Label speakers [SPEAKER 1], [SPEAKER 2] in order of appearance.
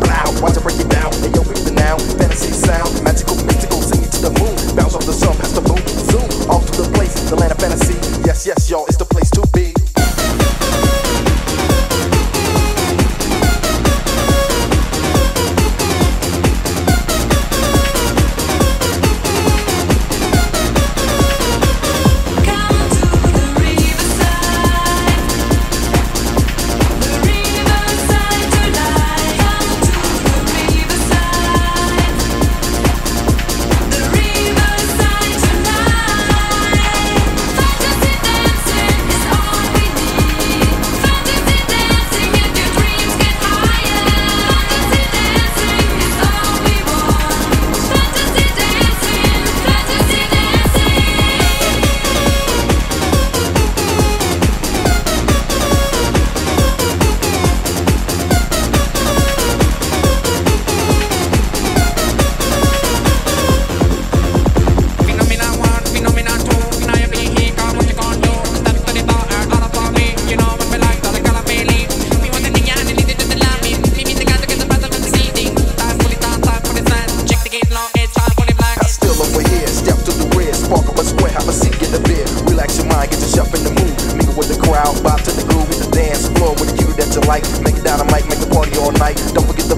[SPEAKER 1] Blow, watch it break it down. Hey yo, read the now. Fantasy sound, magical, over here, step to the rear, spark up a square, have a seat, get a beer, relax your mind, get yourself in the mood, mingle with the crowd, bob to the groove, hit the dance floor with a cue that you like, make it down the mic, make the party all night, don't forget